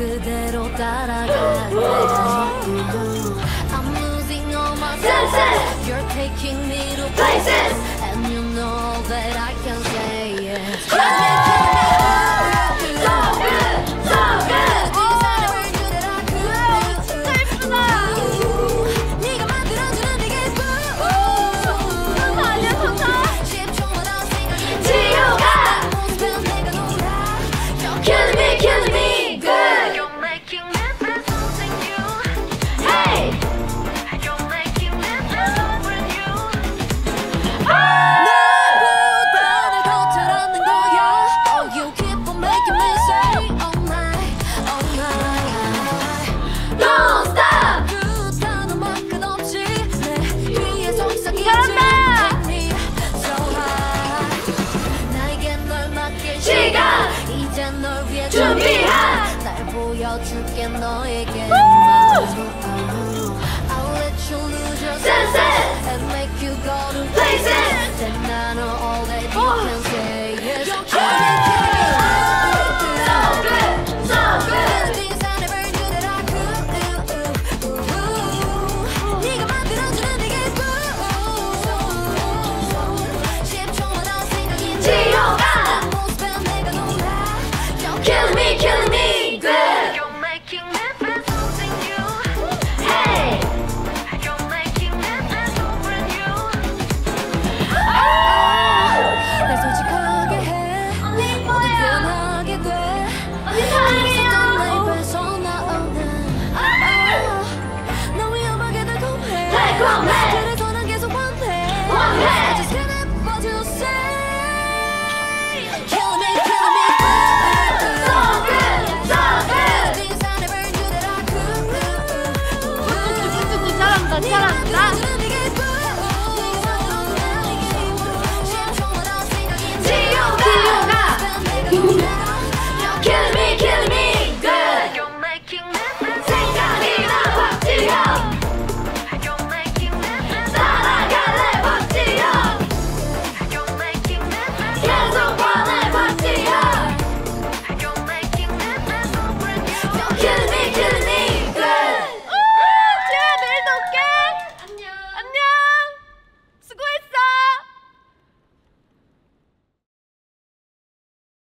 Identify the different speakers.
Speaker 1: 그대로 따라가. 준비한 날 보여줄게 I'll let you lose your senses And make you to places all that you can